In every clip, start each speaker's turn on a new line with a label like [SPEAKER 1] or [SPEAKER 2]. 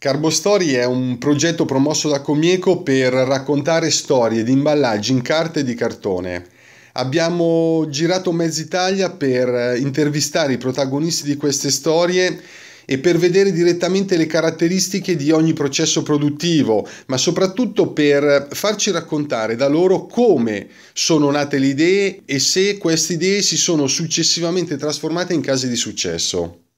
[SPEAKER 1] Carbostory è un progetto promosso da Comieco per raccontare storie di imballaggi in carta e di cartone. Abbiamo girato mezza Italia per intervistare i protagonisti di queste storie e per vedere direttamente le caratteristiche di ogni processo produttivo, ma soprattutto per farci raccontare da loro come sono nate le idee e se queste idee si sono successivamente trasformate in casi di successo.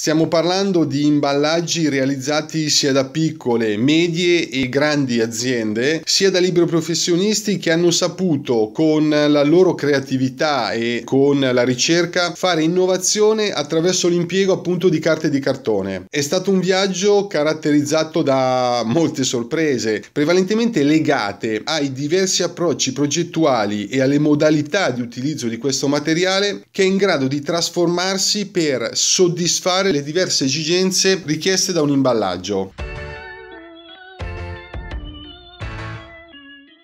[SPEAKER 1] Stiamo parlando di imballaggi realizzati sia da piccole, medie e grandi aziende, sia da liberi professionisti che hanno saputo con la loro creatività e con la ricerca fare innovazione attraverso l'impiego appunto di carte di cartone. È stato un viaggio caratterizzato da molte sorprese, prevalentemente legate ai diversi approcci progettuali e alle modalità di utilizzo di questo materiale che è in grado di trasformarsi per soddisfare le diverse esigenze richieste da un imballaggio.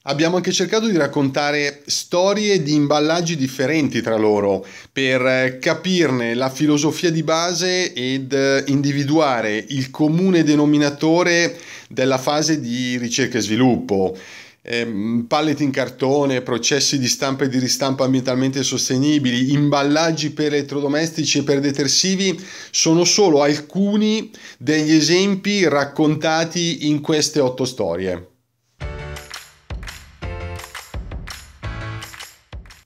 [SPEAKER 1] Abbiamo anche cercato di raccontare storie di imballaggi differenti tra loro per capirne la filosofia di base ed individuare il comune denominatore della fase di ricerca e sviluppo ehm, pallet in cartone, processi di stampa e di ristampa ambientalmente sostenibili, imballaggi per elettrodomestici e per detersivi sono solo alcuni degli esempi raccontati in queste otto storie.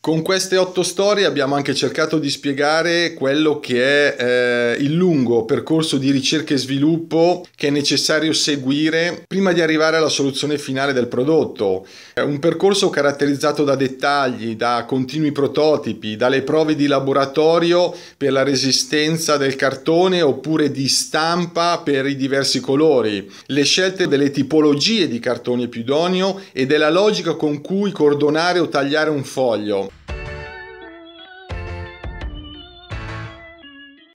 [SPEAKER 1] Con queste otto storie abbiamo anche cercato di spiegare quello che è eh, il lungo percorso di ricerca e sviluppo che è necessario seguire prima di arrivare alla soluzione finale del prodotto. È un percorso caratterizzato da dettagli, da continui prototipi, dalle prove di laboratorio per la resistenza del cartone oppure di stampa per i diversi colori, le scelte delle tipologie di cartone più idoneo e della logica con cui cordonare o tagliare un foglio.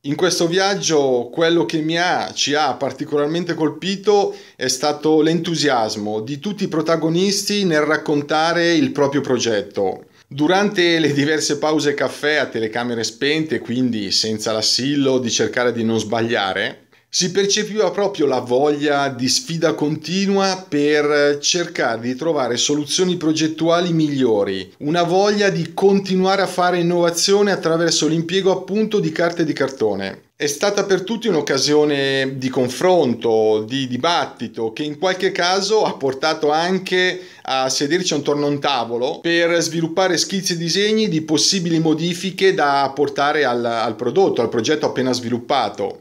[SPEAKER 1] In questo viaggio quello che mi ha, ci ha particolarmente colpito è stato l'entusiasmo di tutti i protagonisti nel raccontare il proprio progetto. Durante le diverse pause caffè a telecamere spente, quindi senza l'assillo di cercare di non sbagliare, si percepiva proprio la voglia di sfida continua per cercare di trovare soluzioni progettuali migliori, una voglia di continuare a fare innovazione attraverso l'impiego appunto di carte di cartone. È stata per tutti un'occasione di confronto, di dibattito, che in qualche caso ha portato anche a sederci attorno a un tavolo per sviluppare schizzi e disegni di possibili modifiche da apportare al, al prodotto, al progetto appena sviluppato.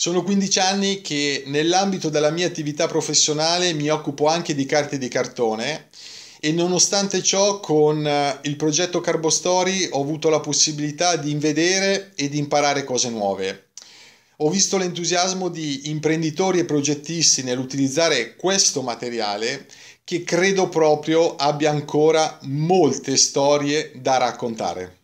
[SPEAKER 1] Sono 15 anni che nell'ambito della mia attività professionale mi occupo anche di carte di cartone e nonostante ciò con eh, il progetto Carbostory ho avuto la possibilità di invedere e di imparare cose nuove. Ho visto l'entusiasmo di imprenditori e progettisti nell'utilizzare questo materiale che credo proprio abbia ancora molte storie da raccontare.